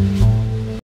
Thank you.